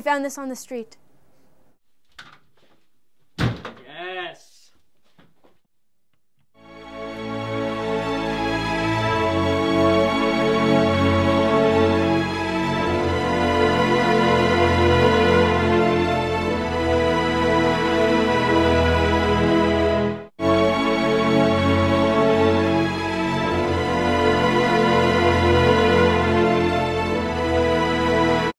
I found this on the street.